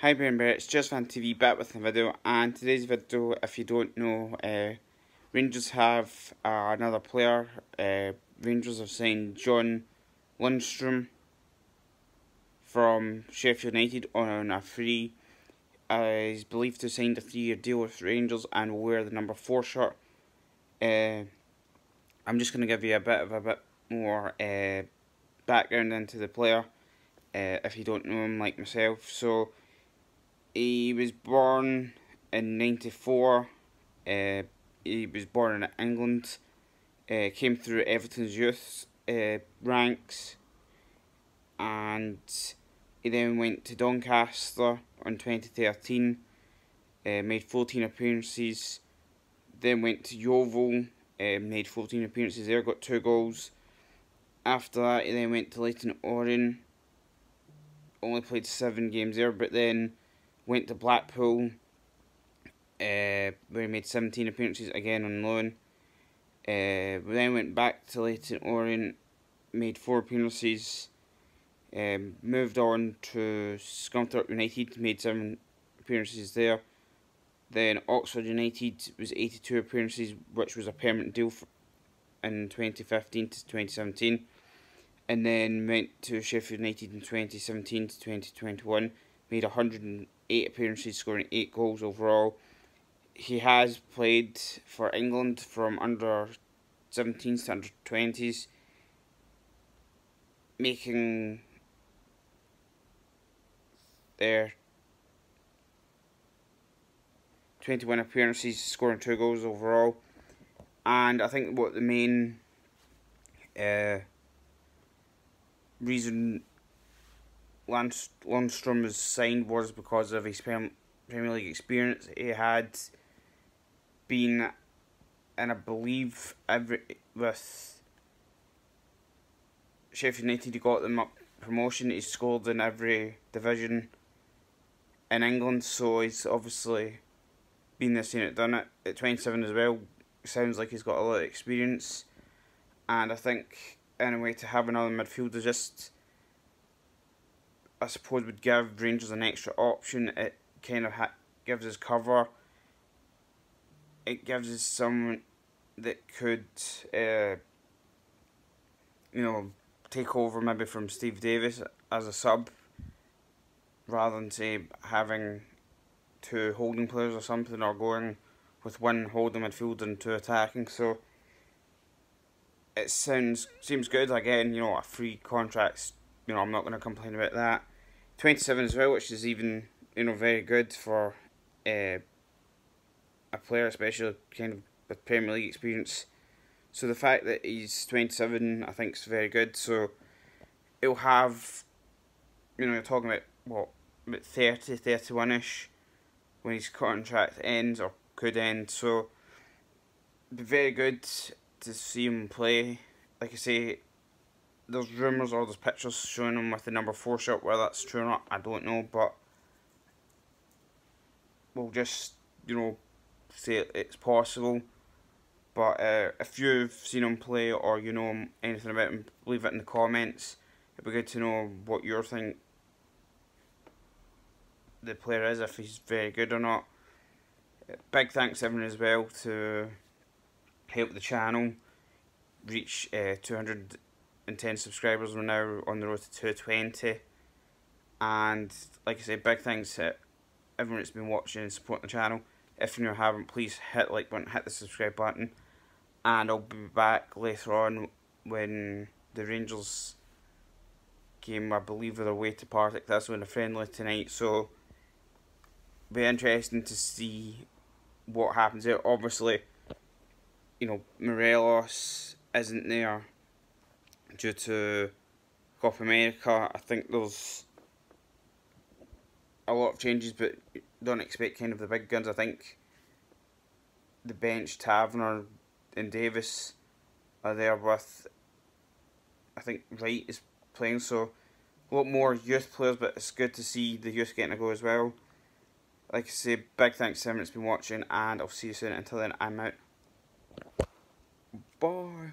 Hi Bear, it's Gers Fan TV back with a video and today's video, if you don't know, uh, Rangers have uh, another player. Uh, Rangers have signed John Lundstram from Sheffield United on a free. Uh, he's believed to have signed a three-year deal with Rangers and will wear the number four shirt. Uh, I'm just going to give you a bit of a bit more uh, background into the player if you don't know him like myself. So he was born in 94. Uh, he was born in England. Uh, came through Everton's youth uh, ranks. And he then went to Doncaster in 2013. Uh, made 14 appearances. Then went to Yeovil. Uh, made 14 appearances there. Got two goals. After that, he then went to Leyton Orient only played seven games there, but then went to Blackpool, uh, where he made 17 appearances again on loan. Uh, then went back to Leyton Orient, made four appearances, um, moved on to Scunthorpe United, made seven appearances there. Then Oxford United was 82 appearances, which was a permanent deal in 2015 to 2017 and then went to Sheffield United in 2017 to 2021. Made 108 appearances, scoring 8 goals overall. He has played for England from under 17s to under 20s, making their 21 appearances, scoring 2 goals overall. And I think what the main uh, reason Lance Lundstram was signed was because of his Premier League experience. He had been, and I believe every with Sheffield United, he got them up promotion. He scored in every division in England, so he's obviously been there, seen it, done it. At 27 as well, sounds like he's got a lot of experience, and I think anyway to have another midfielder just I suppose would give Rangers an extra option. It kind of gives us cover. It gives us someone that could, uh, you know, take over maybe from Steve Davis as a sub, rather than say having two holding players or something, or going with one holding midfielder and two attacking. So it sounds seems good. Again, you know, a free contracts. You know, I'm not going to complain about that. 27 as well, which is even you know very good for uh, a player, especially kind of with Premier League experience. So the fact that he's 27, I think, is very good. So he'll have, you know, you're talking about what about 30, 31 ish when his contract ends or could end. So be very good to see him play. Like I say, there's rumours or there's pictures showing him with the number 4 shirt, whether that's true or not, I don't know, but we'll just, you know, say it's possible. But uh, if you've seen him play or you know anything about him, leave it in the comments. It'd be good to know what you think the player is, if he's very good or not. Big thanks everyone as well to help the channel reach uh, 210 subscribers. We're now on the road to 220. And like I said, big thanks to everyone that's been watching and supporting the channel. If you haven't, please hit the like button, hit the subscribe button. And I'll be back later on when the Rangers game, I believe, are their way to Partick. That's when a friendly tonight. So, be interesting to see what happens there. Obviously, you know, Morelos isn't there due to Copa America. I think there's a lot of changes, but don't expect kind of the big guns. I think the bench, Tavernier and Davis are there with, I think Wright is playing, so a lot more youth players, but it's good to see the youth getting a go as well. Like I say, big thanks to everyone that's been watching, and I'll see you soon. Until then, I'm out. Bye.